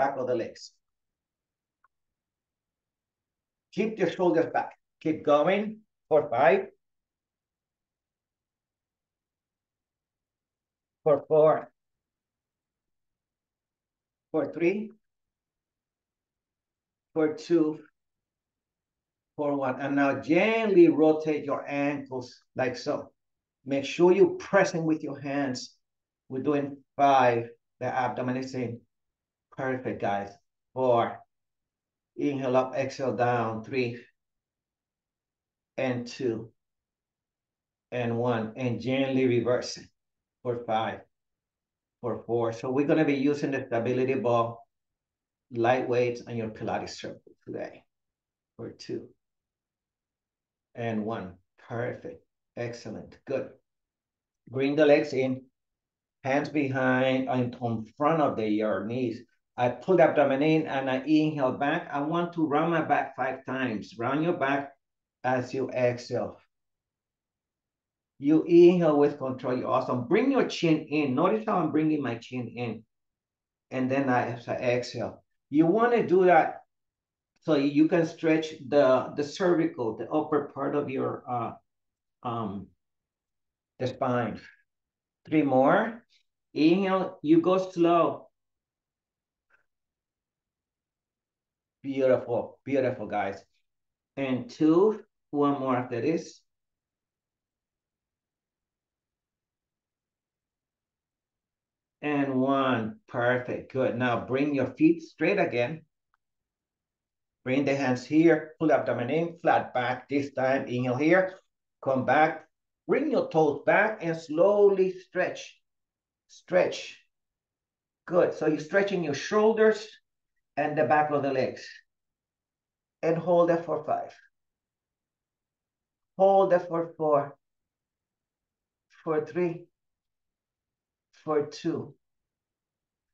back of the legs. Keep your shoulders back. Keep going for five. For four. For three. For two. For one. And now gently rotate your ankles like so. Make sure you're pressing with your hands. We're doing five. The abdomen is in. Perfect, guys. Four. Inhale up, exhale down. Three. And two. And one. And gently reversing for five. For four. So we're going to be using the stability ball, light weights, and your Pilates circle today. For two. And one. Perfect. Excellent. Good. Bring the legs in. Hands behind and on front of the your knees. I pull the abdomen in and I inhale back. I want to round my back five times. Round your back as you exhale. You inhale with control. You're awesome. Bring your chin in. Notice how I'm bringing my chin in. And then I exhale. You want to do that so you can stretch the, the cervical, the upper part of your uh, um, the spine. Three more. Inhale, you go slow. Beautiful, beautiful, guys. And two, one more after this. And one, perfect, good. Now bring your feet straight again. Bring the hands here, pull the abdomen in, flat back. This time, inhale here, come back. Bring your toes back and slowly stretch, stretch. Good, so you're stretching your shoulders and the back of the legs. And hold it for five. Hold it for four, for three, for two,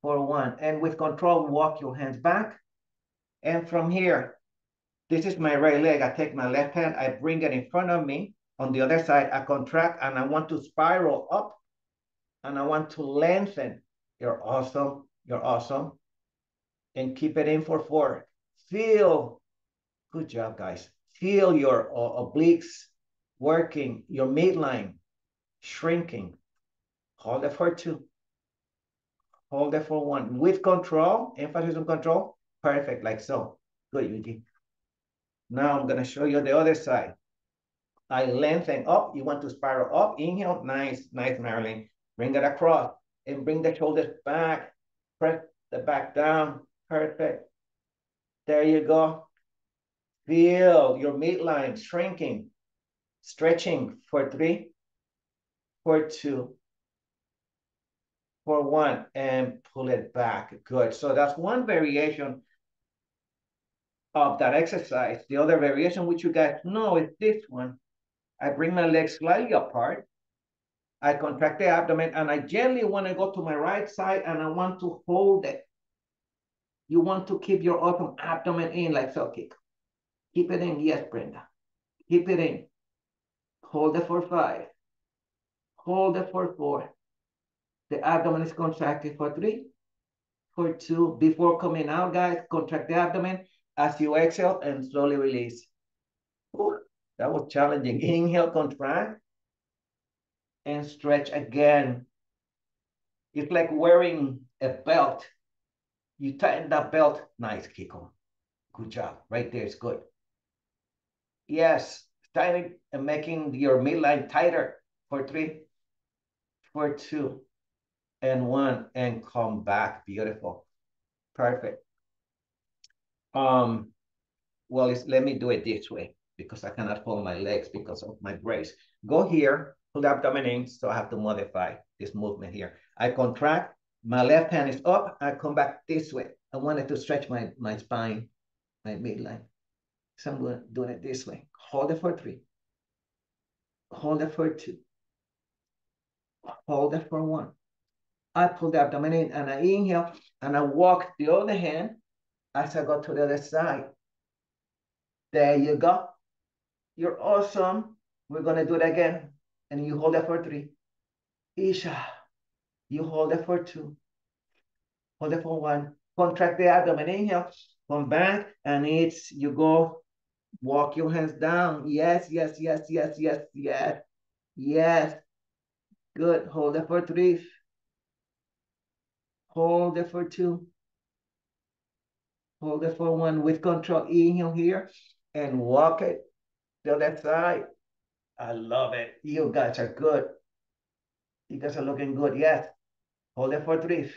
for one. And with control, walk your hands back. And from here, this is my right leg. I take my left hand, I bring it in front of me. On the other side, I contract and I want to spiral up and I want to lengthen. You're awesome. You're awesome. And keep it in for four. Feel, good job, guys. Feel your uh, obliques working, your midline shrinking. Hold it for two. Hold it for one. With control, emphasis on control. Perfect, like so. Good, Eugene. Now I'm going to show you the other side. I lengthen up. You want to spiral up. Inhale. Nice, nice, Marilyn. Bring it across and bring the shoulders back. Press the back down. Perfect. There you go. Feel your midline shrinking, stretching for three, for two, for one, and pull it back. Good. So that's one variation of that exercise. The other variation, which you guys know, is this one. I bring my legs slightly apart. I contract the abdomen and I gently want to go to my right side and I want to hold it. You want to keep your open abdomen in like so, kick. Keep it in, yes, Brenda. Keep it in. Hold it for five. Hold it for four. The abdomen is contracted for three, for two. Before coming out, guys, contract the abdomen as you exhale and slowly release. Ooh, that was challenging. Inhale, contract, and stretch again. It's like wearing a belt. You tighten that belt. Nice, Kiko. Good job. Right there is good. Yes, tightening and making your midline tighter for three, for two, and one, and come back. Beautiful. Perfect. Um, well, let me do it this way because I cannot fold my legs because of my brace. Go here, pull the abdomen in, so I have to modify this movement here. I contract, my left hand is up, I come back this way. I wanted to stretch my, my spine, my midline. So I'm doing it this way. Hold it for three. Hold it for two. Hold it for one. I pull the abdomen in and I inhale and I walk the other hand as I go to the other side. There you go. You're awesome. We're going to do it again. And you hold it for three. Isha. You hold it for two. Hold it for one. contract the abdomen, inhale, come back, and it's, you go, walk your hands down. Yes, yes, yes, yes, yes, yes, yes. Good, hold it for three. Hold it for two. Hold it for one with control. Inhale here and walk it to that side. I love it. You guys are good. You guys are looking good. Yes. Hold it for three.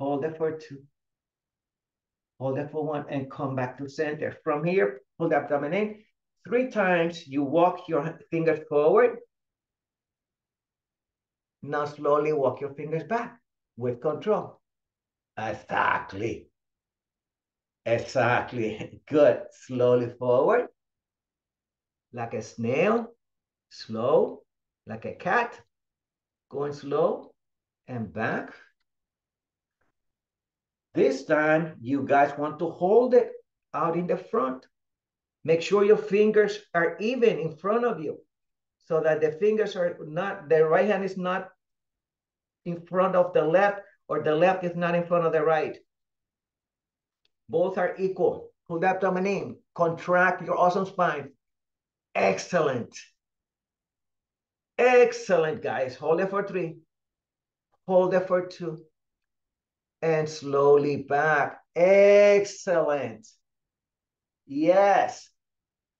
Hold it for two. Hold it for one and come back to center. From here, hold the abdomen in. Three times you walk your fingers forward. Now slowly walk your fingers back with control. Exactly. Exactly. Good. Slowly forward. Like a snail. Slow. Like a cat. Going slow and back. This time, you guys want to hold it out in the front. Make sure your fingers are even in front of you so that the fingers are not, the right hand is not in front of the left or the left is not in front of the right. Both are equal. Pull the abdomen in. Contract your awesome spine. Excellent. Excellent, guys. Hold it for three. Hold it for two. And slowly back. Excellent. Yes.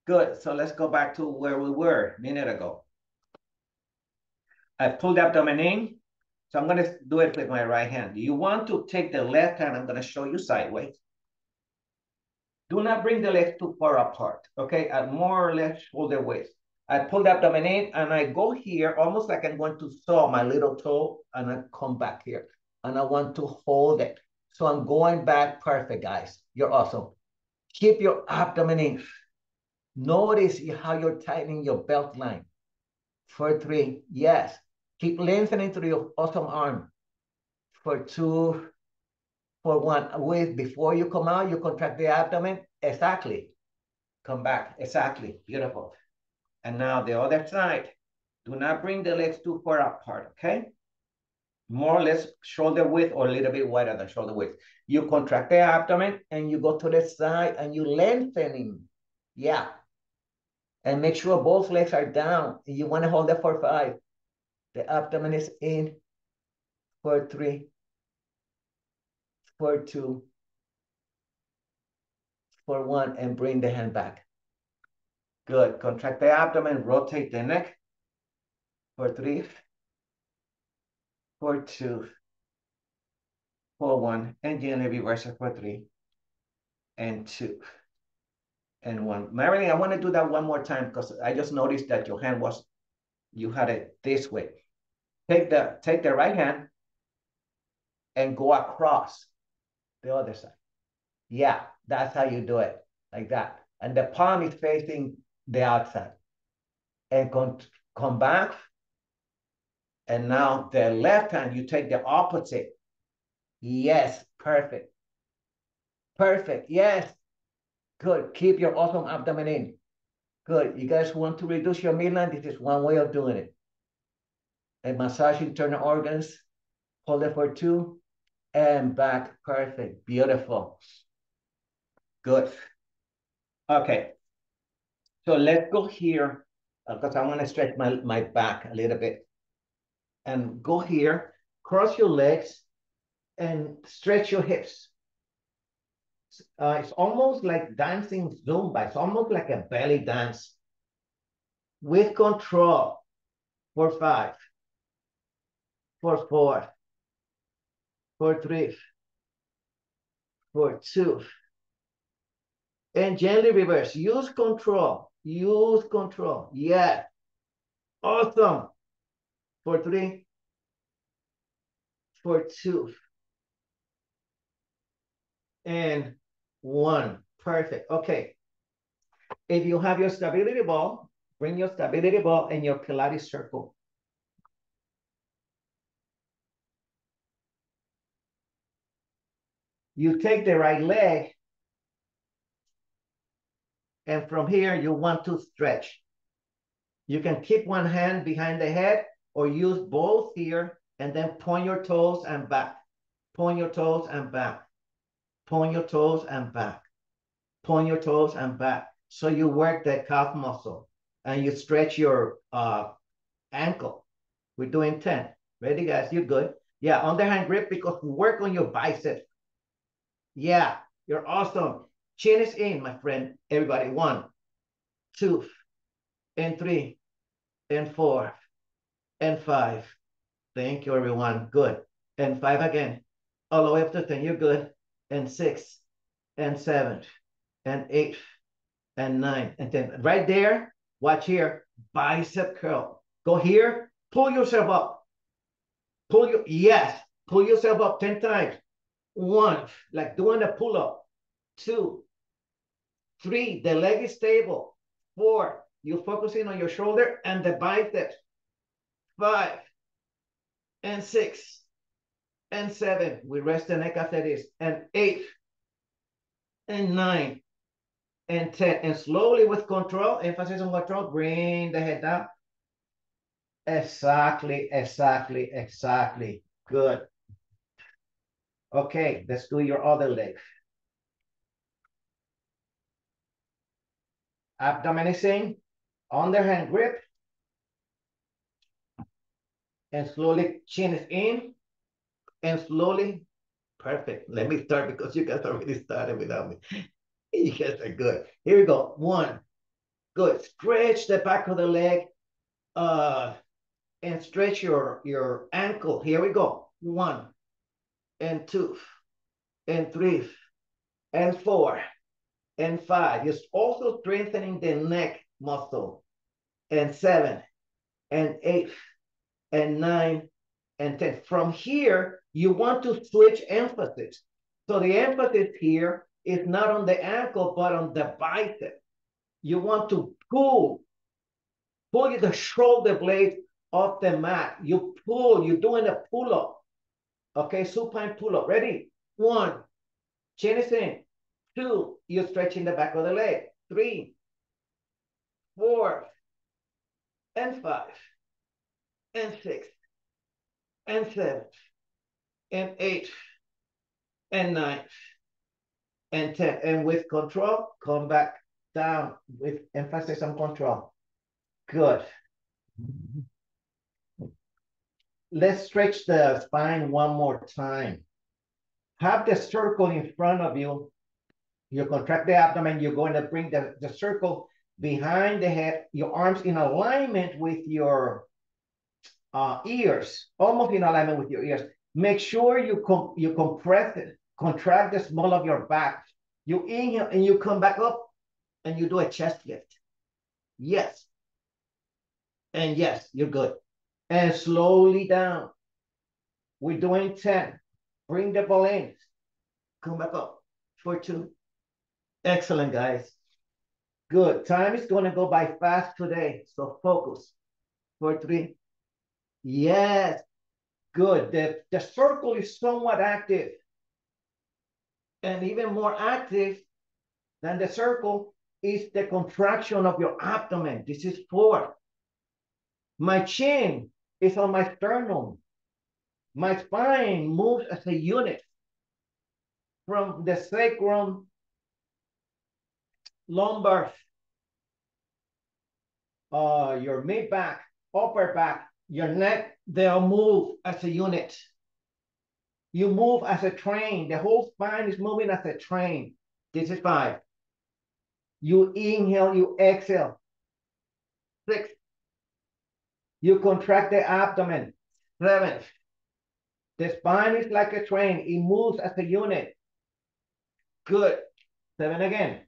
Good. So let's go back to where we were a minute ago. I pulled up the abdomen in. So I'm going to do it with my right hand. You want to take the left hand. I'm going to show you sideways. Do not bring the legs too far apart, okay? At more or less shoulder width. I pull the abdomen and I go here almost like I'm going to saw my little toe and I come back here and I want to hold it. So I'm going back perfect, guys. You're awesome. Keep your abdomen in. Notice how you're tightening your belt line. For three, yes. Keep lengthening through your awesome arm. For two, for one. With before you come out, you contract the abdomen. Exactly. Come back. Exactly. Beautiful. And now the other side. Do not bring the legs too far apart, okay? More or less shoulder width or a little bit wider than shoulder width. You contract the abdomen and you go to the side and you lengthening. Yeah. And make sure both legs are down. You want to hold it for five. The abdomen is in for three, for two, for one, and bring the hand back. Good. Contract the abdomen, rotate the neck for three, for two, for one, and gently reverse it for three, and two, and one. Marilyn, I want to do that one more time because I just noticed that your hand was, you had it this way. Take the, take the right hand and go across the other side. Yeah, that's how you do it, like that. And the palm is facing the outside. And come, come back. And now the left hand, you take the opposite. Yes, perfect. Perfect, yes. Good, keep your awesome abdomen in. Good, you guys want to reduce your midline? This is one way of doing it. And massage internal organs, hold it for two, and back, perfect, beautiful. Good. Okay, so let's go here because uh, I want to stretch my, my back a little bit. And go here, cross your legs, and stretch your hips. Uh, it's almost like dancing Zumba. It's almost like a belly dance with control for five, for four, for three, for two, and gently reverse. Use control. Use control. Yeah. Awesome. For three. For two. And one. Perfect. Okay. If you have your stability ball, bring your stability ball and your Pilates circle. You take the right leg and from here, you want to stretch. You can keep one hand behind the head or use both here and then point your toes and back. Point your toes and back. Point your toes and back. Point your toes and back. So you work the calf muscle and you stretch your uh, ankle. We're doing 10. Ready, guys? You're good. Yeah, underhand grip because work on your biceps. Yeah, you're awesome. Chin is in, my friend. Everybody, one, two, and three, and four, and five. Thank you, everyone. Good. And five again. All the way up to 10. You're good. And six, and seven, and eight, and nine, and 10. Right there, watch here, bicep curl. Go here, pull yourself up. Pull your, yes, pull yourself up 10 times. One, like doing a pull up. Two, three, the leg is stable. Four, you're focusing on your shoulder and the biceps. Five, and six, and seven. We rest the neck after this. And eight, and nine, and 10. And slowly with control, emphasis on control, bring the head down. Exactly, exactly, exactly. Good. Okay, let's do your other leg. Abdomen is in, underhand grip. And slowly chin is in, and slowly, perfect. Let me start because you guys already started without me. You guys are good. Here we go. One, good. Stretch the back of the leg. Uh, and stretch your, your ankle. Here we go. One, and two, and three, and four, and five. You're also strengthening the neck muscle. And seven, and eight, and nine, and 10. From here, you want to switch emphasis. So the emphasis here is not on the ankle, but on the bicep. You want to pull, pull the shoulder blade off the mat. You pull, you're doing a pull-up. Okay, supine pull-up. Ready? One, chin is in. Two, you're stretching the back of the leg. Three, four, and five, and six, and seven, and eight, and nine, and 10. And with control, come back down with emphasis on control. Good. Let's stretch the spine one more time. Have the circle in front of you. You contract the abdomen. You're going to bring the, the circle behind the head, your arms in alignment with your uh, ears, almost in alignment with your ears. Make sure you, com you compress it, contract the small of your back. You inhale and you come back up and you do a chest lift. Yes. And yes, you're good. And slowly down. We're doing 10. Bring the ball in. Come back up for two. Excellent, guys. Good. Time is going to go by fast today. So focus. For three. Yes. Good. The, the circle is somewhat active. And even more active than the circle is the contraction of your abdomen. This is four. My chin is on my sternum. My spine moves as a unit from the sacrum, lumbar, uh, your mid back, upper back, your neck, they'll move as a unit. You move as a train. The whole spine is moving as a train. This is five. You inhale, you exhale. Six. You contract the abdomen. Seven. The spine is like a train. It moves as a unit. Good. Seven again.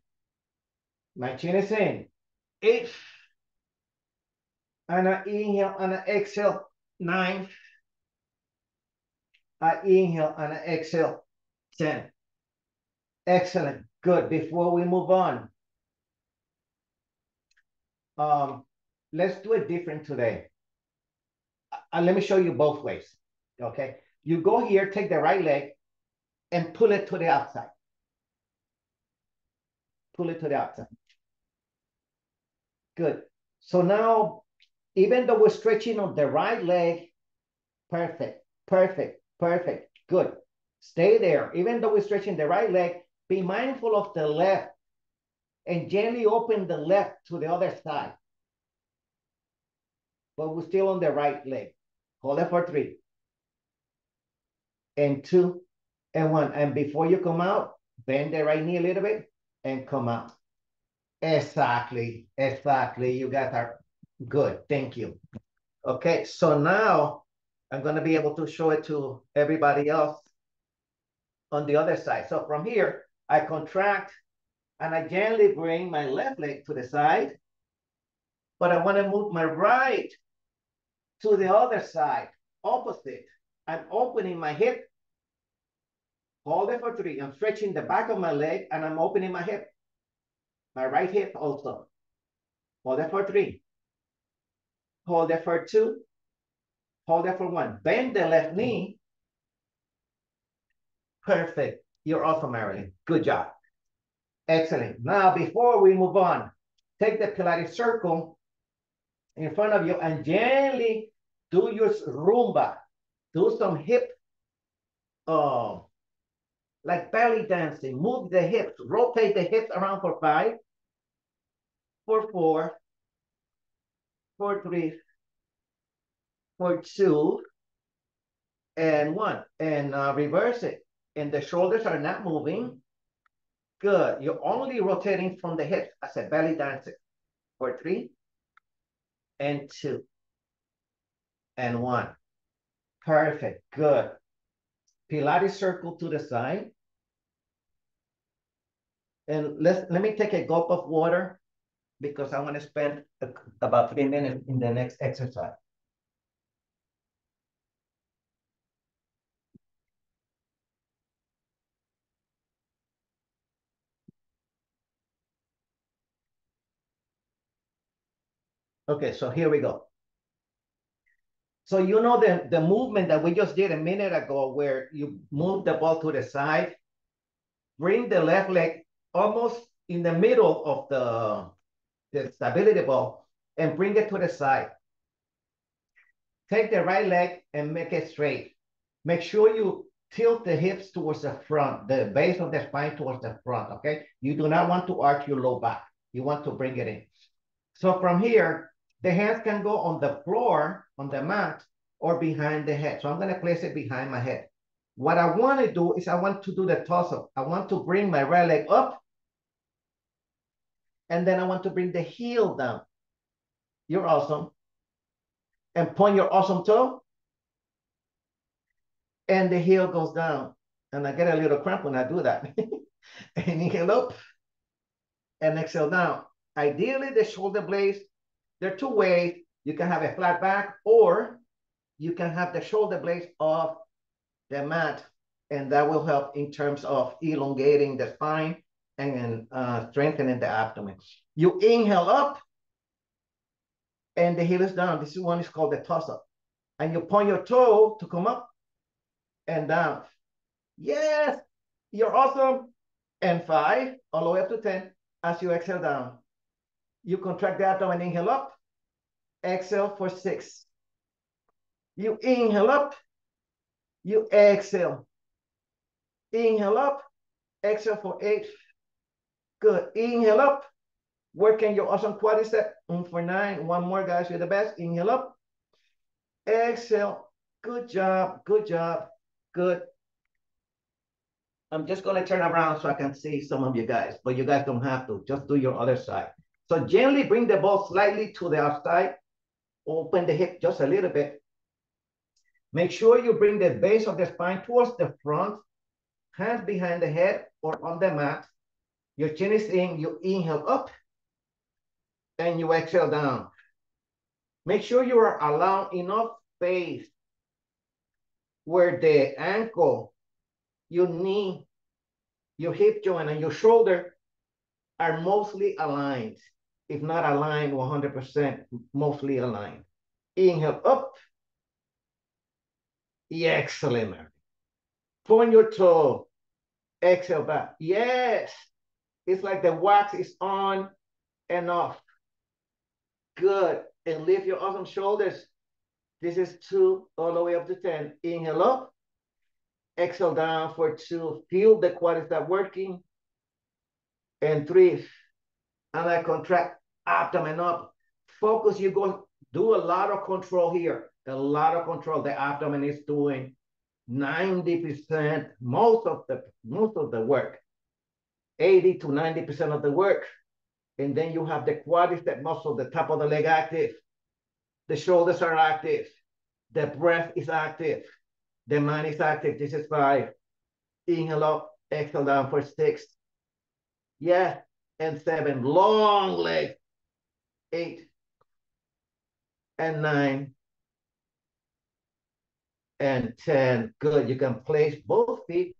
My chin is in. Eight. And I inhale and I exhale. Nine. I inhale and I exhale. 10. Excellent. Good. Before we move on, um, let's do it different today. Uh, let me show you both ways. Okay. You go here, take the right leg and pull it to the outside. Pull it to the outside. Good. So now, even though we're stretching on the right leg, perfect, perfect. Perfect. Good. Stay there. Even though we're stretching the right leg, be mindful of the left and gently open the left to the other side. But we're still on the right leg. Hold it for three. And two and one. And before you come out, bend the right knee a little bit and come out. Exactly, exactly. You guys are good. Thank you. Okay, so now I'm going to be able to show it to everybody else on the other side. So from here, I contract and I gently bring my left leg to the side, but I want to move my right to the other side, opposite. I'm opening my hip. Hold it for three. I'm stretching the back of my leg and I'm opening my hip. My right hip also. Hold that for three. Hold that for two. Hold that for one. Bend the left knee. Perfect. You're awesome, Marilyn. Good job. Excellent. Now, before we move on, take the Pilates circle in front of you and gently do your rumba. Do some hip, uh, like belly dancing. Move the hips, rotate the hips around for five, for four, for three, for two, and one. And uh, reverse it. And the shoulders are not moving. Good. You're only rotating from the hips as a belly dancer. For three, and two, and one. Perfect. Good. Pilates circle to the side. And let's let me take a gulp of water because I want to spend about three minutes in the next exercise. Okay, so here we go. So you know the, the movement that we just did a minute ago where you move the ball to the side, bring the left leg almost in the middle of the, the stability ball and bring it to the side. Take the right leg and make it straight. Make sure you tilt the hips towards the front, the base of the spine towards the front, okay? You do not want to arch your low back. You want to bring it in. So from here, the hands can go on the floor, on the mat, or behind the head. So I'm gonna place it behind my head. What I wanna do is I want to do the toss-up. I want to bring my right leg up, and then I want to bring the heel down. You're awesome. And point your awesome toe, and the heel goes down. And I get a little cramp when I do that. and inhale up, and exhale down. Ideally, the shoulder blades there are two ways. You can have a flat back or you can have the shoulder blades off the mat and that will help in terms of elongating the spine and uh, strengthening the abdomen. You inhale up and the heel is down. This one is called the toss up. And you point your toe to come up and down. Yes, you're awesome. And five, all the way up to 10 as you exhale down. You contract the abdomen, inhale up, exhale for six. You inhale up, you exhale. Inhale up, exhale for eight. Good. Inhale up, working your awesome quadricep. One for nine. One more, guys. You're the best. Inhale up, exhale. Good job. Good job. Good. I'm just going to turn around so I can see some of you guys, but you guys don't have to. Just do your other side. So gently bring the ball slightly to the outside. Open the hip just a little bit. Make sure you bring the base of the spine towards the front, hands behind the head or on the mat. Your chin is in, you inhale up, and you exhale down. Make sure you are allowing enough space where the ankle, your knee, your hip joint, and your shoulder are mostly aligned if not aligned 100%, mostly aligned. Inhale up. Excellent, Mary. Point your toe. Exhale back. Yes. It's like the wax is on and off. Good. And lift your awesome shoulders. This is two all the way up to 10. Inhale up. exhale down for two, feel the quadricep working, and three, and I contract abdomen up. Focus, you go do a lot of control here, a lot of control. The abdomen is doing 90%, most of the most of the work, 80 to 90% of the work. And then you have the quadricep muscle, the top of the leg active. The shoulders are active. The breath is active. The mind is active. This is five. Inhale up, exhale down for six. Yeah, and seven. Long leg. Eight and nine and 10. Good. You can place both feet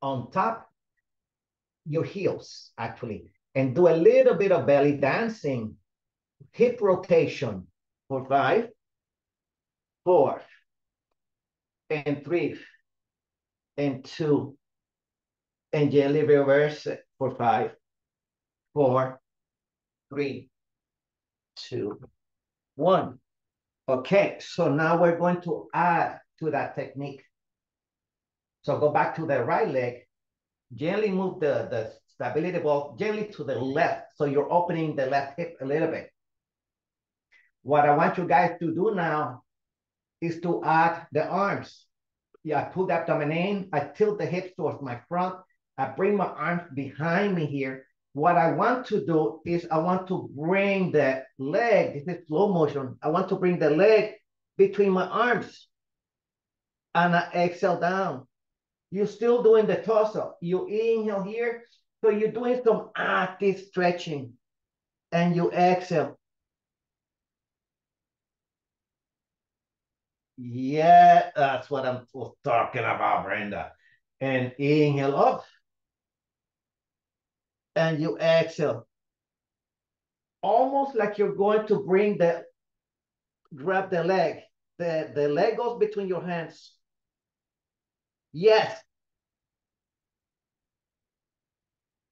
on top your heels, actually, and do a little bit of belly dancing, hip rotation for five, four, and three, and two, and gently reverse it for five, four, three, two, one. Okay, so now we're going to add to that technique. So go back to the right leg, gently move the, the stability ball gently to the left. So you're opening the left hip a little bit. What I want you guys to do now is to add the arms. Yeah, I pull the abdomen in, I tilt the hips towards my front, I bring my arms behind me here. What I want to do is I want to bring the leg, this is slow motion, I want to bring the leg between my arms and I exhale down. You're still doing the torso. You inhale here, so you're doing some active stretching and you exhale. Yeah, that's what I'm talking about, Brenda. And inhale up. And you exhale. Almost like you're going to bring the, grab the leg. The, the leg goes between your hands. Yes.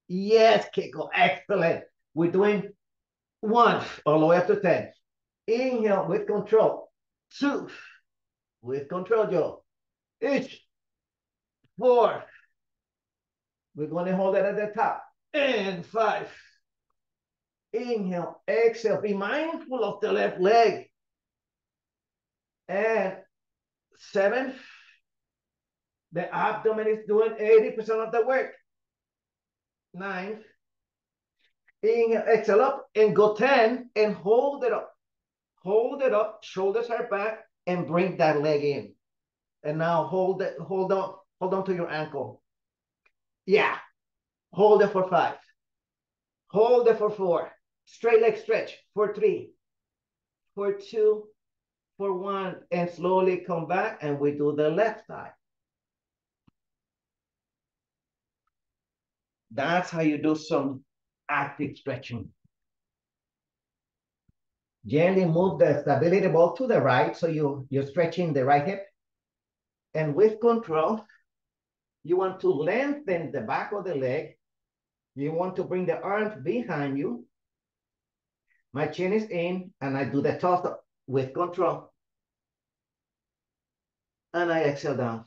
Yes, Kiko, excellent. We're doing one all the way up to 10. Inhale with control. Two with control, Joe. Each. Four. We're going to hold it at the top. And five. Inhale, exhale. Be mindful of the left leg. And seven. The abdomen is doing 80% of the work. Nine. Inhale, exhale up and go 10 and hold it up. Hold it up. Shoulders are back and bring that leg in. And now hold it, hold on, hold on to your ankle. Yeah. Hold it for five. Hold it for four. Straight leg stretch for three, for two, for one, and slowly come back and we do the left side. That's how you do some active stretching. Gently move the stability ball to the right. So you, you're stretching the right hip. And with control, you want to lengthen the back of the leg. You want to bring the arms behind you. My chin is in, and I do the toss up with control. And I exhale down.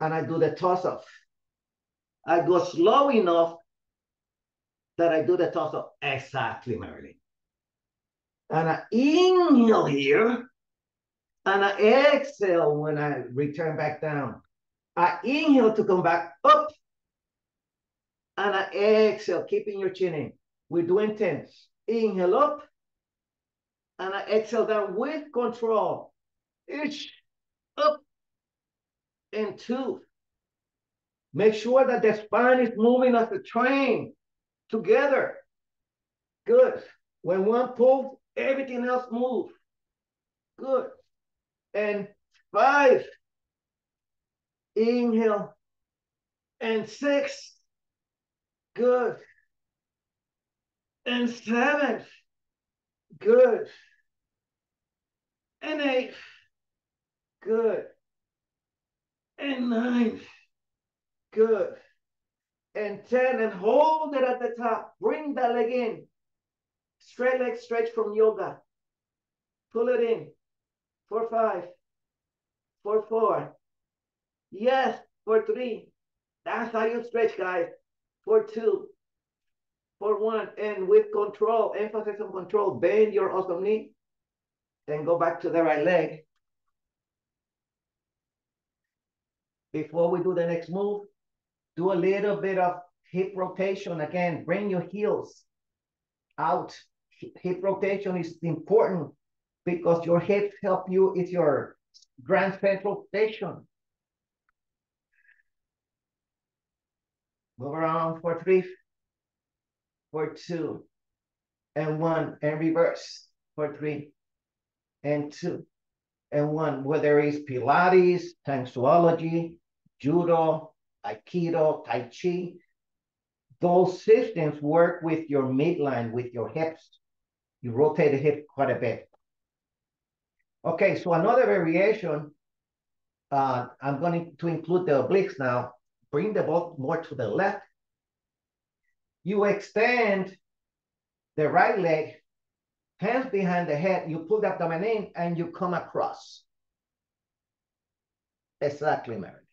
And I do the toss up. I go slow enough that I do the torso. Exactly, Marilyn. And I inhale here, and I exhale when I return back down. I inhale to come back up, and I exhale, keeping your chin in. We're doing 10. Inhale up, and I exhale down with control. Ish, up, and two. Make sure that the spine is moving as a train together. Good. When one pulls, everything else moves. Good. And five. Inhale. And six. Good. And seven. Good. And eight. Good. And nine. Good. And 10 and hold it at the top. Bring that leg in. Straight leg stretch from yoga. Pull it in for five, for four. Yes, for three. That's how you stretch, guys. For two, for one, and with control, emphasis on control, bend your awesome knee, then go back to the right leg. Before we do the next move, do a little bit of hip rotation again. Bring your heels out. Hip rotation is important because your hips help you. It's your grand central station. Move around for three, for two, and one, and reverse for three, and two, and one. Whether it's Pilates, Tangsoology, Judo, Aikido, Tai Chi, those systems work with your midline, with your hips. You rotate the hip quite a bit. Okay, so another variation, uh, I'm going to include the obliques now. Bring the ball more to the left. You extend the right leg, hands behind the head, you pull the abdomen in and you come across. Exactly, Mary.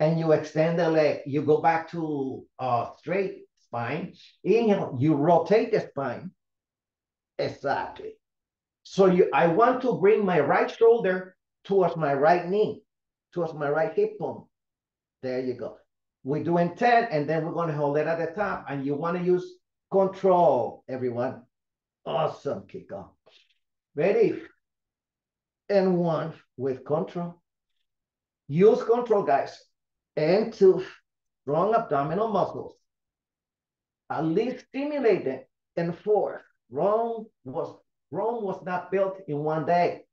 And you extend the leg, you go back to uh, straight spine. Inhale, you rotate the spine. Exactly. So you, I want to bring my right shoulder towards my right knee, towards my right hip bone. There you go. We're doing 10, and then we're going to hold it at the top. And you want to use control, everyone. Awesome Kiko. Ready? And one with control. Use control, guys. And to strong abdominal muscles. At least stimulate them. And four, wrong was Rome was not built in one day,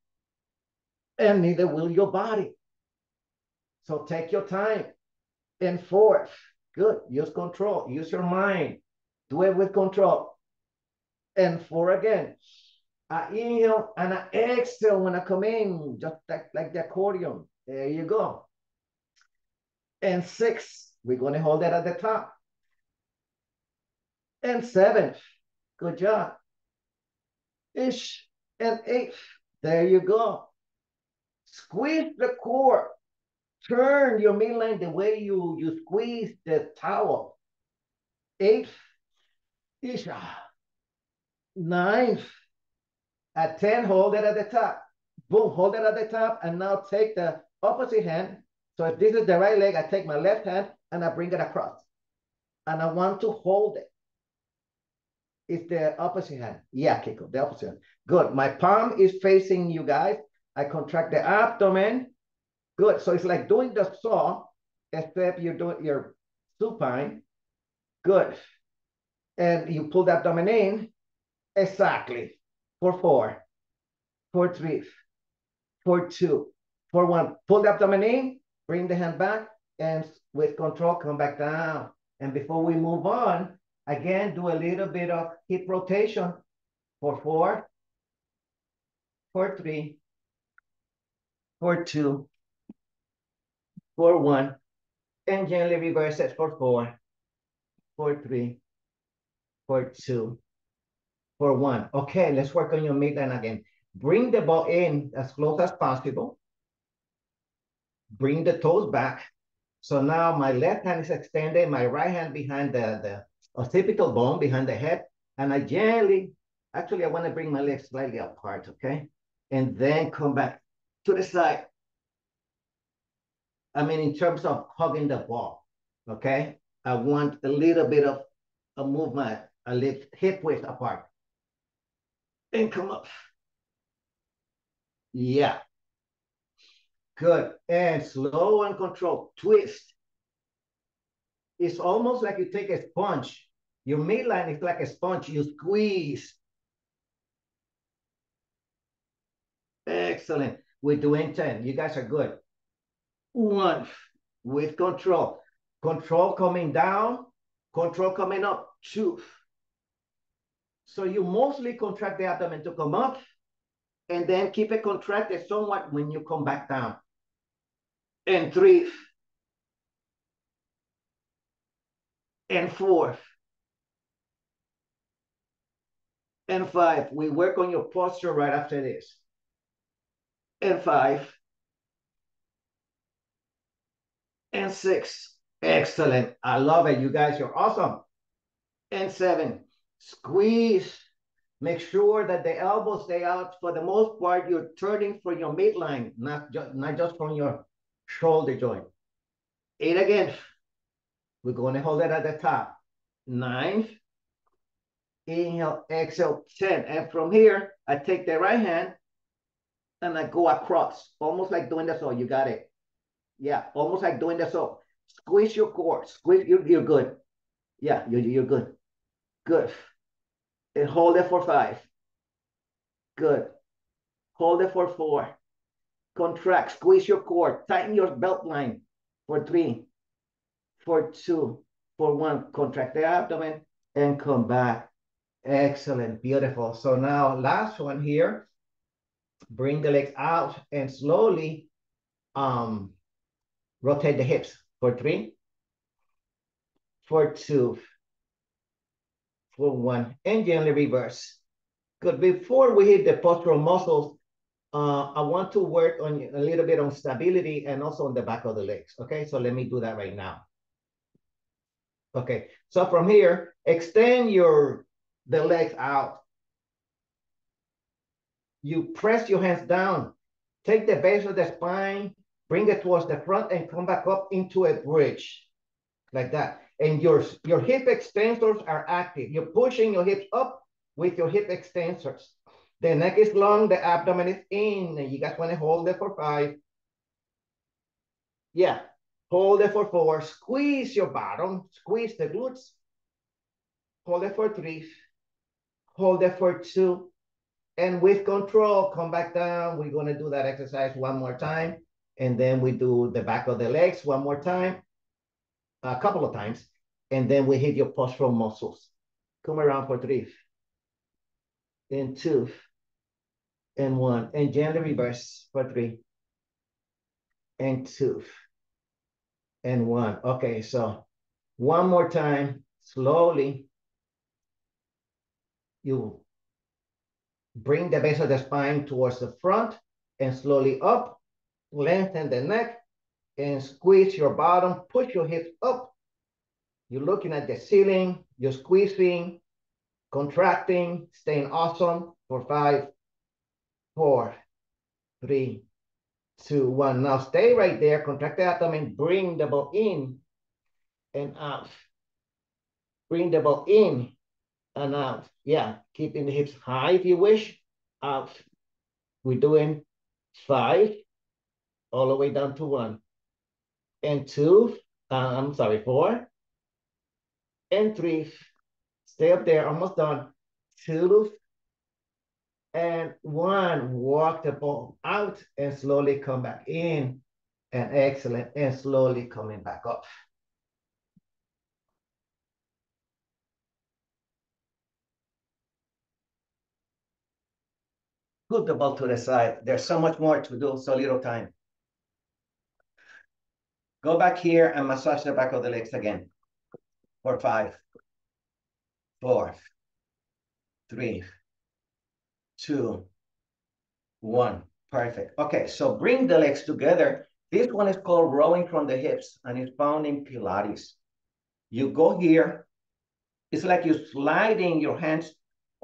and neither will your body. So take your time. And fourth, good, use control, use your mind, do it with control. And four again, I inhale and I exhale when I come in, just like, like the accordion. There you go. And six, we're going to hold that at the top. And seven, good job ish, and eight, There you go. Squeeze the core. Turn your midline the way you, you squeeze the towel. Eighth, isha. Ah. Ninth, at 10, hold it at the top. Boom, hold it at the top. And now take the opposite hand. So if this is the right leg, I take my left hand and I bring it across. And I want to hold it. It's the opposite hand. Yeah, Kiko, the opposite hand. Good. My palm is facing you guys. I contract the abdomen. Good. So it's like doing the saw, except you're doing your supine. Good. And you pull the abdomen in. Exactly. For four, for three, for two, for one. Pull the abdomen in, bring the hand back, and with control, come back down. And before we move on, Again, do a little bit of hip rotation for four, for three, for two, for one, and gently reverse it for four, for three, for two, for one. Okay, let's work on your midline again. Bring the ball in as close as possible. Bring the toes back. So now my left hand is extended, my right hand behind the, the occipital bone behind the head. And I gently, actually, I want to bring my legs slightly apart, okay? And then come back to the side. I mean, in terms of hugging the ball, okay? I want a little bit of a movement, a lift hip width apart. And come up. Yeah. Good. And slow and control. Twist. It's almost like you take a sponge. Your midline is like a sponge. You squeeze. Excellent. We're doing 10. You guys are good. One, with control. Control coming down, control coming up. Two. So you mostly contract the abdomen to come up and then keep it contracted somewhat when you come back down. And three, and fourth. And five, we work on your posture right after this. And five, and six. Excellent. I love it. You guys, you're awesome. And seven. Squeeze. Make sure that the elbows stay out. For the most part, you're turning from your midline, not just, not just from your shoulder joint. Eight again. We're going to hold it at the top. Nine. Inhale, exhale, 10. And from here, I take the right hand and I go across, almost like doing the so. You got it. Yeah, almost like doing the so. Squeeze your core. Squeeze, you're, you're good. Yeah, you're, you're good. Good. And hold it for five. Good. Hold it for four. Contract, squeeze your core. Tighten your belt line for three, for two, for one. Contract the abdomen and come back. Excellent, beautiful. So now last one here. Bring the legs out and slowly um, rotate the hips for three, for two, for one, and gently reverse. Good. Before we hit the postural muscles, uh, I want to work on a little bit on stability and also on the back of the legs. Okay, so let me do that right now. Okay, so from here, extend your the legs out. You press your hands down. Take the base of the spine, bring it towards the front and come back up into a bridge like that. And your, your hip extensors are active. You're pushing your hips up with your hip extensors. The neck is long, the abdomen is in. You guys want to hold it for five. Yeah, hold it for four. Squeeze your bottom, squeeze the glutes. Hold it for three. Hold it for two. And with control, come back down. We're going to do that exercise one more time. And then we do the back of the legs one more time, a couple of times. And then we hit your postural muscles. Come around for three. And two. And one. And gently reverse for three. And two. And one. Okay, so one more time, slowly. You Bring the base of the spine towards the front and slowly up. Lengthen the neck and squeeze your bottom. Push your hips up. You're looking at the ceiling. You're squeezing, contracting, staying awesome for five, four, three, two, one. Now stay right there. Contract the abdomen. Bring the ball in and out. Bring the ball in and out. Yeah, keeping the hips high if you wish. Out. We're doing five, all the way down to one. And two, uh, I'm sorry, four. And three. Stay up there, almost done. Two. And one, walk the ball out and slowly come back in. And excellent, and slowly coming back up. put the ball to the side. There's so much more to do, so little time. Go back here and massage the back of the legs again. For five, four, three, two, one. Perfect. Okay, so bring the legs together. This one is called rowing from the hips and it's found in Pilates. You go here. It's like you're sliding your hands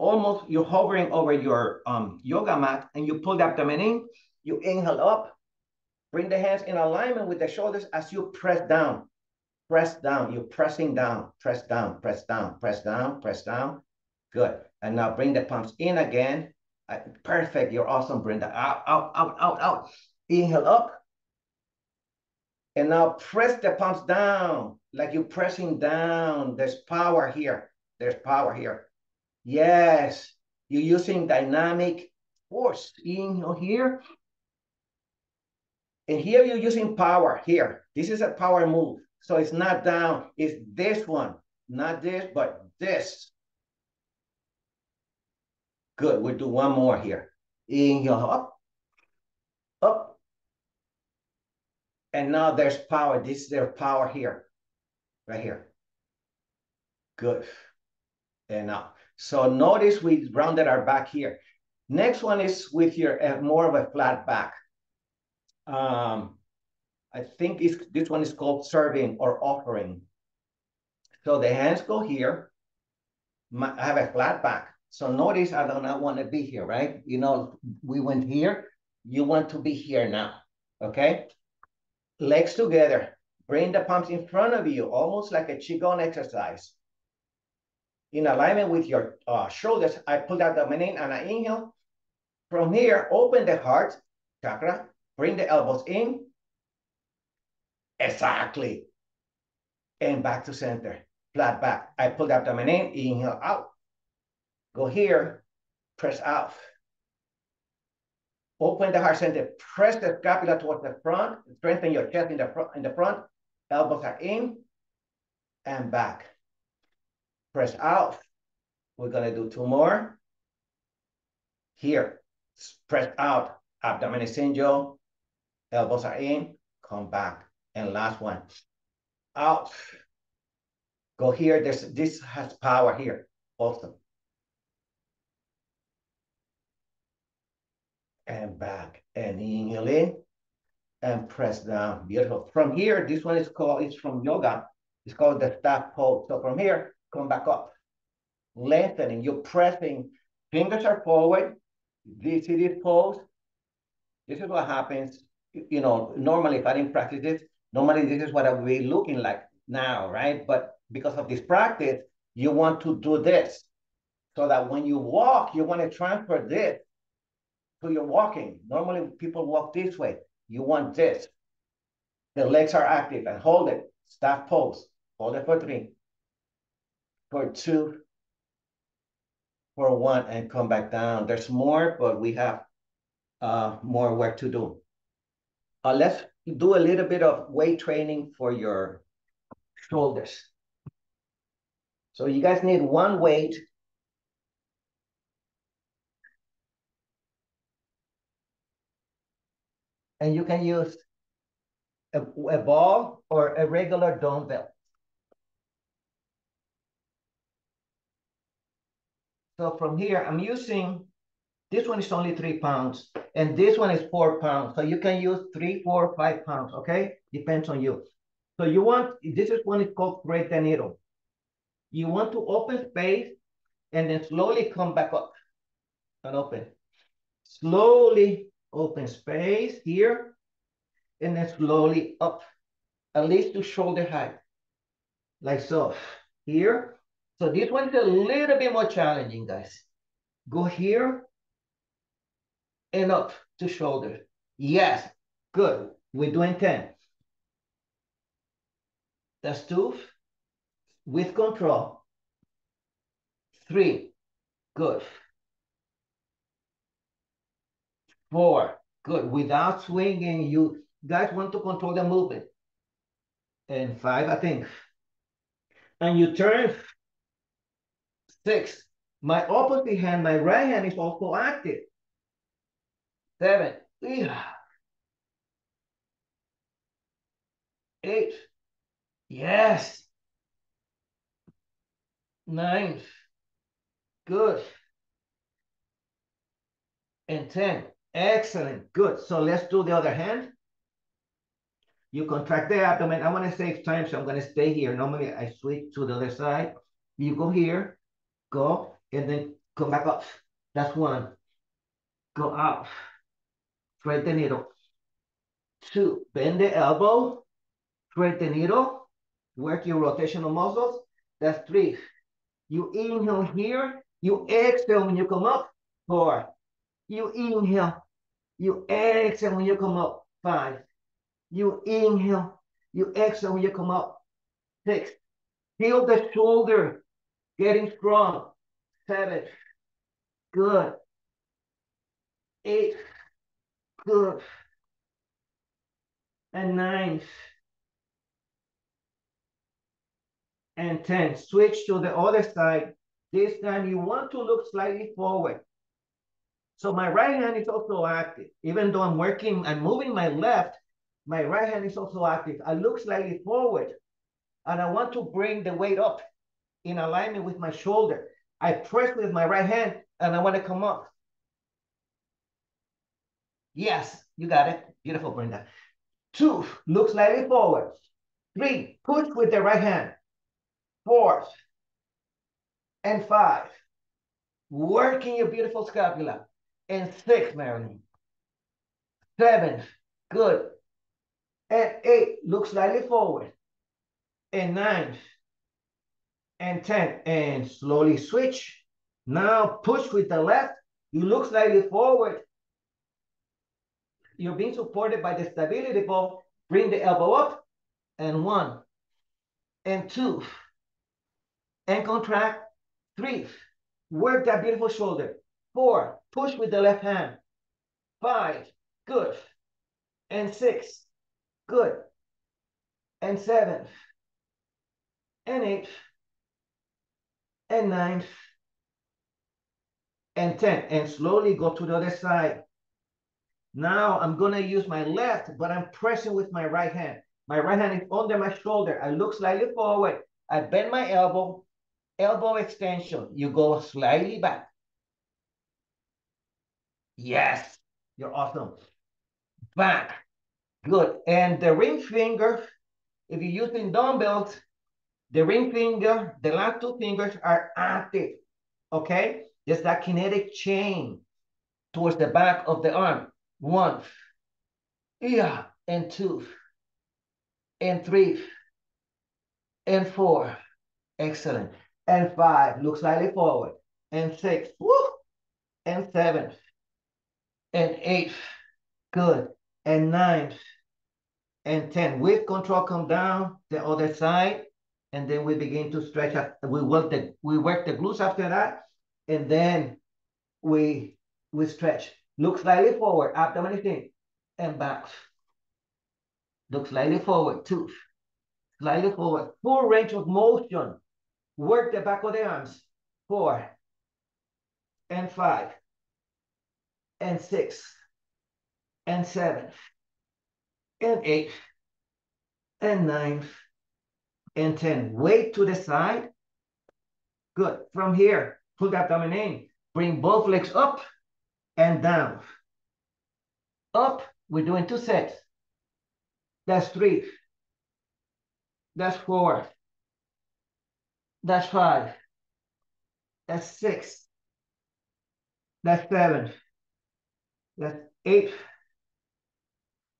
almost you're hovering over your um, yoga mat and you pull the abdomen in, you inhale up, bring the hands in alignment with the shoulders as you press down. Press down, you're pressing down, press down, press down, press down, press down. Good. And now bring the palms in again. Perfect. You're awesome, Brenda. Out, out, out, out, out. Inhale up. And now press the palms down like you're pressing down. There's power here. There's power here. Yes, you're using dynamic force in here. And here you're using power here. This is a power move. So it's not down, it's this one. Not this, but this. Good, we'll do one more here. Inhale up, up. And now there's power. This is their power here, right here. Good. And now so notice we rounded our back here. Next one is with your uh, more of a flat back. Um, I think this one is called serving or offering. So the hands go here. My, I have a flat back. So notice I do not want to be here, right? You know, we went here. You want to be here now, okay? Legs together. Bring the palms in front of you, almost like a Qigong exercise. In alignment with your uh, shoulders, I pull out the abdomen and I inhale. From here, open the heart chakra, bring the elbows in. Exactly. And back to center, flat back. I pull the abdomen in, inhale out. Go here, press out. Open the heart center, press the scapula towards the front, strengthen your chest in the front, in the front. Elbows are in and back. Press out. We're gonna do two more. Here, press out, abdomen is Joe. Elbows are in, come back. And last one, out. Go here, This this has power here also. And back, and inhale in, and press down, beautiful. From here, this one is called, it's from yoga. It's called the staff pose. So from here, come back up. Lengthening, you're pressing, fingers are forward. This is this pose. This is what happens. You know, normally if I didn't practice this, normally this is what I would be looking like now, right? But because of this practice, you want to do this so that when you walk, you want to transfer this to your walking. Normally people walk this way. You want this. The legs are active and hold it. Staff pose. Hold it for three, for two, for one, and come back down. There's more, but we have uh, more work to do. Uh, let's do a little bit of weight training for your shoulders. So you guys need one weight. And you can use a, a ball or a regular dumbbell. So from here, I'm using, this one is only three pounds, and this one is four pounds. So you can use three, four, five pounds, okay? Depends on you. So you want, this is one is called thread the needle. You want to open space and then slowly come back up and open. Slowly open space here and then slowly up, at least to shoulder height, like so. Here, so this one is a little bit more challenging, guys. Go here and up to shoulder. Yes, good. We're doing 10. That's two. With control. Three. Good. Four. Good. Without swinging, you guys want to control the movement. And five, I think. And you turn Six, my opposite hand, my right hand is also active. Seven, eight, yes. Nine, good. And 10, excellent, good. So let's do the other hand. You contract the abdomen. I want to save time, so I'm going to stay here. Normally, I switch to the other side. You go here, go, and then come back up. That's one. Go up. Thread the needle. Two, bend the elbow. Thread the needle. Work your rotational muscles. That's three. You inhale here. You exhale when you come up. Four. You inhale. You exhale when you come up. Five. You inhale. You exhale when you come up. Six. Feel the shoulder Getting strong. Seven. Good. Eight. Good. And nine. And 10. Switch to the other side. This time you want to look slightly forward. So my right hand is also active. Even though I'm working, I'm moving my left, my right hand is also active. I look slightly forward and I want to bring the weight up in alignment with my shoulder. I press with my right hand and I want to come up. Yes, you got it. Beautiful, Brenda. Two, look slightly forward. Three, push with the right hand. Four, and five. Working your beautiful scapula. And six, Marilyn. Seven, good. And eight, look slightly forward. And nine, and 10, and slowly switch. Now push with the left. You look slightly forward. You're being supported by the stability ball. Bring the elbow up, and one, and two, and contract, three, work that beautiful shoulder, four, push with the left hand, five, good, and six, good, and seven, and eight, and nine, and 10, and slowly go to the other side. Now I'm gonna use my left, but I'm pressing with my right hand. My right hand is under my shoulder. I look slightly forward. I bend my elbow, elbow extension. You go slightly back. Yes, you're awesome. Back, good. And the ring finger, if you're using dumbbells, the ring finger, the last two fingers are active, okay? Just that kinetic chain towards the back of the arm. One, yeah, and two, and three, and four, excellent. And five, look slightly forward. And six, woo, and seven, and eight, good. And nine, and 10. With control, come down the other side and then we begin to stretch. We work the we work the glutes after that, and then we we stretch. Look slightly forward, abdomen is in, and back. Look slightly forward, two. Slightly forward, full range of motion. Work the back of the arms. Four, and five, and six, and seven, and eight, and nine, and 10. Weight to the side. Good. From here, pull the abdomen in. Bring both legs up and down. Up. We're doing two sets. That's three. That's four. That's five. That's six. That's seven. That's eight.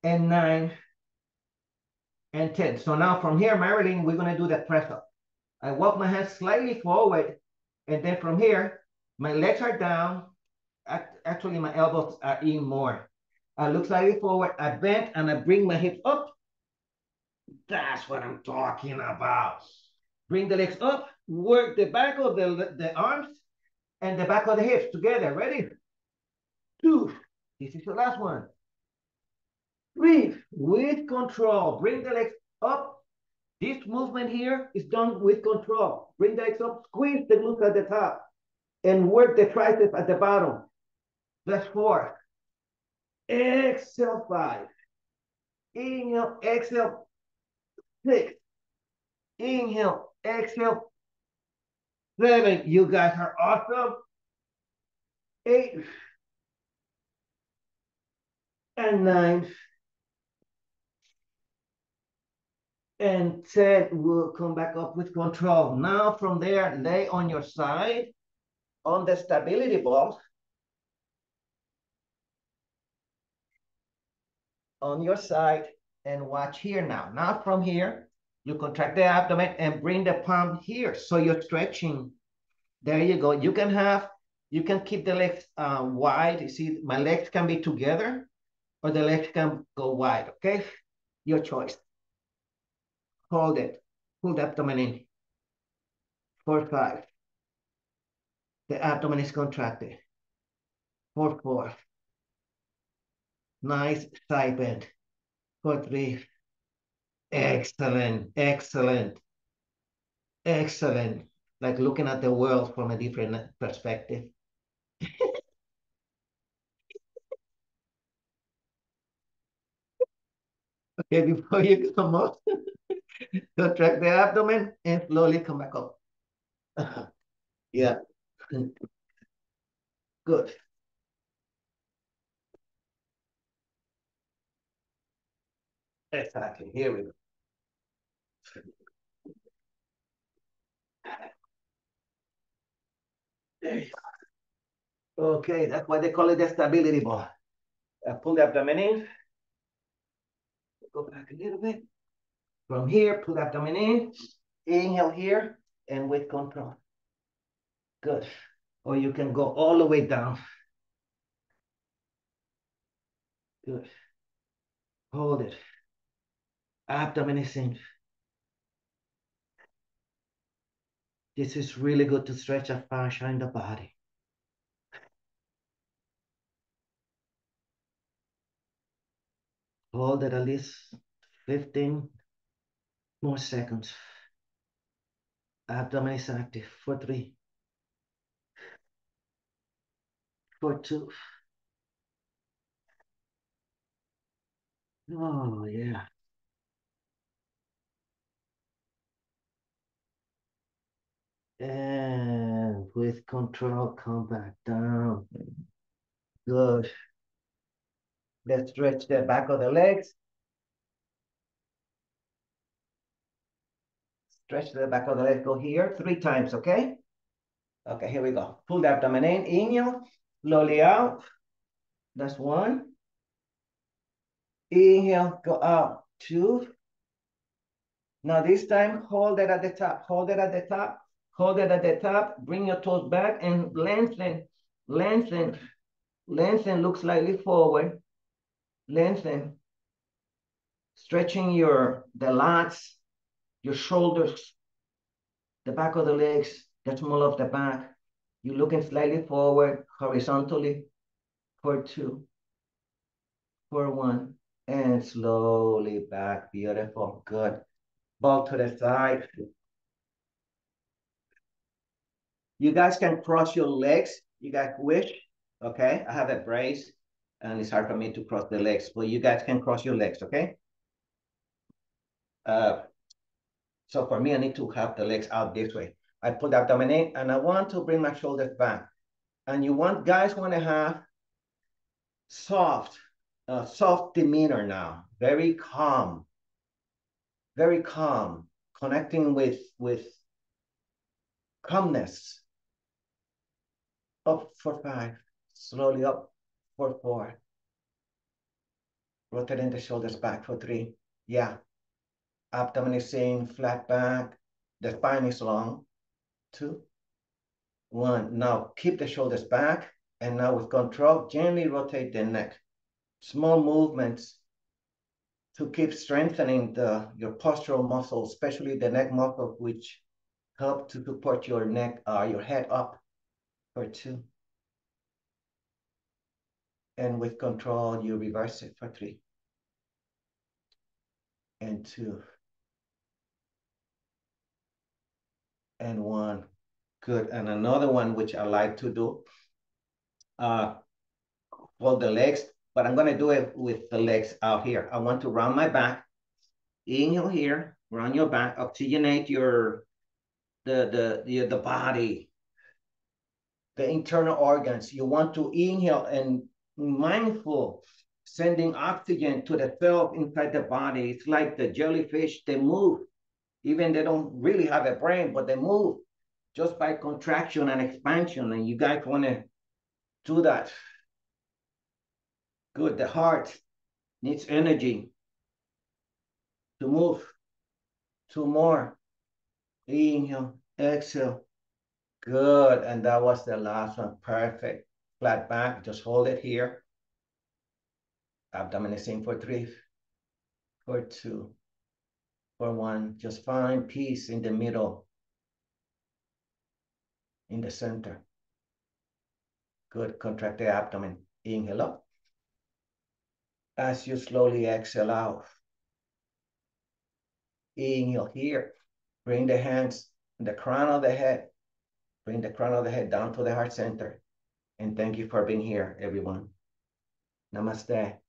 And nine and 10. So now from here, Marilyn, we're gonna do the press up. I walk my hands slightly forward, and then from here, my legs are down. Actually, my elbows are in more. I look slightly forward, I bend, and I bring my hips up. That's what I'm talking about. Bring the legs up, work the back of the, the arms and the back of the hips together. Ready? Two. This is the last one. Breathe with control. Bring the legs up. This movement here is done with control. Bring the legs up, squeeze the glutes at the top, and work the triceps at the bottom. That's four. Exhale, five. Inhale, exhale, six. Inhale, exhale, seven. You guys are awesome. Eight. And nine. and Ted will come back up with control. Now from there, lay on your side on the stability ball. On your side and watch here now. Now from here, you contract the abdomen and bring the palm here. So you're stretching. There you go. You can have, you can keep the legs uh, wide. You see, my legs can be together or the legs can go wide, okay? Your choice. Hold it. Pull the abdomen in. Four, five. The abdomen is contracted. Four, four. Nice side bend. Four, three. Excellent, excellent, excellent. Like looking at the world from a different perspective. Okay, before you come up. Contract the abdomen and slowly come back up. yeah. Good. Exactly. Here we go. Okay, that's why they call it the stability ball. I pull the abdomen in. Go back a little bit. From here, pull the abdomen in. Inhale here and with control. Good. Or you can go all the way down. Good. Hold it. Abdomen is in. This is really good to stretch a fascia in the body. Hold it at least 15 more seconds. Abdomen is active for three, for two. Oh, yeah. And with control, come back down. Good. Let's stretch the back of the legs. Stretch the back of the leg. Go here three times, okay? Okay, here we go. Pull the abdomen in. Inhale, slowly out. That's one. Inhale, go out. Two. Now this time, hold it at the top. Hold it at the top. Hold it at the top. Bring your toes back and lengthen, lengthen, lengthen. Look slightly forward. Lengthen. Stretching your the lats, your shoulders, the back of the legs, the small of the back. You're looking slightly forward, horizontally, for two, for one, and slowly back. Beautiful, good. Ball to the side. You guys can cross your legs. You guys wish, okay? I have a brace and it's hard for me to cross the legs, but you guys can cross your legs, okay? Uh, so for me, I need to have the legs out this way. I put in and I want to bring my shoulders back. And you want, guys want to have soft, uh, soft demeanor now, very calm, very calm, connecting with, with calmness. Up for five, slowly up for four. Rotating the shoulders back for three. Yeah, Abdomen is in, flat back. The spine is long. Two, one. Now keep the shoulders back. And now with control, gently rotate the neck. Small movements to keep strengthening the your postural muscles, especially the neck muscle, which help to support your neck, uh, your head up for two. And with control, you reverse it for three. And two. and one. Good. And another one which I like to do, uh, hold the legs, but I'm gonna do it with the legs out here. I want to round my back. Inhale here, round your back, oxygenate your the the the, the body, the internal organs. You want to inhale and mindful, sending oxygen to the cells inside the body. It's like the jellyfish, they move even they don't really have a brain, but they move just by contraction and expansion. And you guys want to do that. Good. The heart needs energy to move. Two more. Inhale, exhale. Good. And that was the last one. Perfect. Flat back. Just hold it here. Abdomen is in for three, for two, for one. Just find peace in the middle, in the center. Good. Contract the abdomen. Inhale up. As you slowly exhale out. Inhale here. Bring the hands the crown of the head. Bring the crown of the head down to the heart center. And thank you for being here, everyone. Namaste.